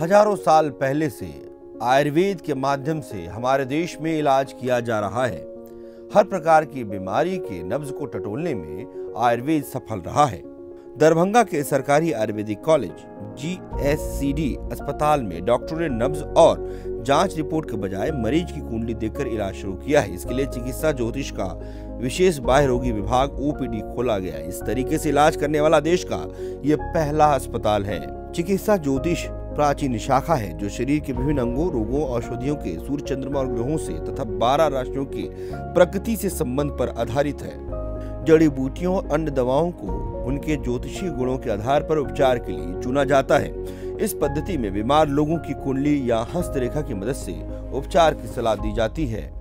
हज़ारों साल पहले से आयुर्वेद के माध्यम से हमारे देश में इलाज किया जा रहा है। हर प्रकार की बीमारी के नब्ज को टटोलने में आयुर्वेद सफल रहा है। दरभंगा के सरकारी आयुर्वेदिक कॉलेज जीएससीडी अस्पताल में डॉक्टरों ने नब्ज और जाँच रिपोर्ट के बजाय मरीज़ की कुंडली देखकर इलाज शुरू किया है। इसके लिए चिकित्सा ज्योतिष का विशेष बाह्य रोगी विभाग ओपीडी खोला गया इस तरीके से इलाज करने वाला देश का ये पहला अस्पताल है। चिकित्सा ज्योतिष प्राचीन शाखा है, जो शरीर के विभिन्न अंगों, रोगों, औषधियों के सूर्य चंद्रमा और ग्रहों से तथा बारह राशियों के प्रकृति से संबंध पर आधारित है। जड़ी बूटियों और अन्य दवाओं को उनके ज्योतिषीय गुणों के आधार पर उपचार के लिए चुना जाता है। इस पद्धति में बीमार लोगों की कुंडली या हस्तरेखा की मदद से उपचार की सलाह दी जाती है।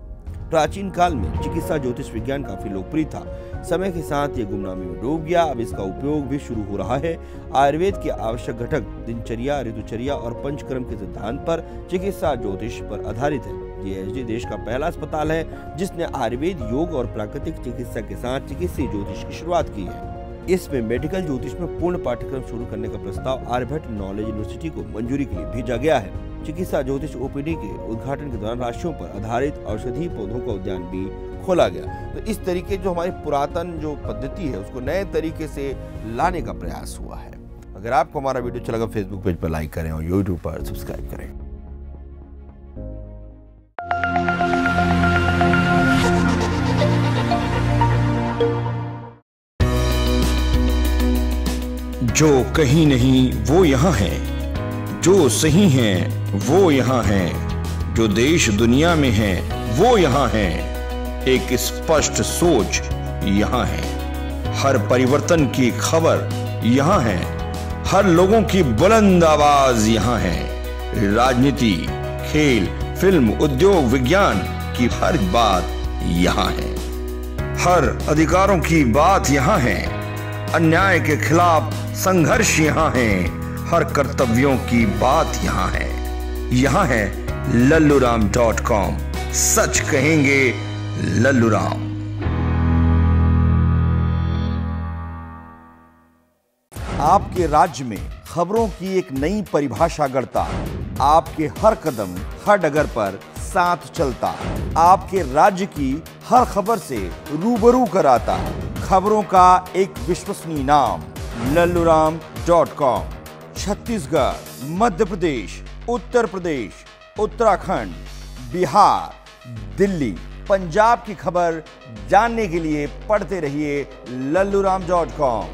प्राचीन काल में चिकित्सा ज्योतिष विज्ञान काफ़ी लोकप्रिय था। समय के साथ ये गुमनामी में डूब गया। अब इसका उपयोग भी शुरू हो रहा है। आयुर्वेद के आवश्यक घटक दिनचर्या, ऋतुचर्या और पंचक्रम के सिद्धांत पर चिकित्सा ज्योतिष पर आधारित है। ये देश का पहला अस्पताल है, जिसने आयुर्वेद, योग और प्राकृतिक चिकित्सा के साथ चिकित्सा ज्योतिष की शुरुआत की है। इसमें मेडिकल ज्योतिष में पूर्ण पाठ्यक्रम शुरू करने का प्रस्ताव आर्यभट्ट नॉलेज यूनिवर्सिटी को मंजूरी के लिए भेजा गया है। चिकित्सा ज्योतिष ओपीडी के उद्घाटन के दौरान राशियों पर आधारित औषधि पौधों का उद्यान भी खोला गया। तो इस तरीके जो हमारी पुरातन जो पद्धति है, उसको नए तरीके से लाने का प्रयास हुआ है। अगर आपको हमारा वीडियो अच्छा लगा फेसबुक पेज पर लाइक करें और यूट्यूब पर सब्सक्राइब करें। जो कहीं नहीं, वो यहाँ है। जो सही है, वो यहाँ है। जो देश दुनिया में है, वो यहाँ है। एक स्पष्ट सोच यहाँ है। हर परिवर्तन की खबर यहाँ है। हर लोगों की बुलंद आवाज़ यहाँ है। राजनीति, खेल, फ़िल्म, उद्योग, विज्ञान की हर बात यहाँ है। हर अधिकारों की बात यहाँ है। अन्याय के खिलाफ संघर्ष यहाँ है। हर कर्तव्यों की बात यहाँ है। यहाँ है लल्लू राम डॉट कॉम। सच कहेंगे लल्लू राम आपके राज्य में खबरों की एक नई परिभाषा गढ़ता, आपके हर कदम हर डगर पर साथ चलता, आपके राज्य की हर खबर से रूबरू कराता। खबरों का एक विश्वसनीय नाम, लल्लूराम डॉट कॉम छत्तीसगढ़ मध्य प्रदेश उत्तर प्रदेश उत्तराखंड, बिहार, दिल्ली। पंजाब की खबर जानने के लिए पढ़ते रहिए लल्लूराम डॉट कॉम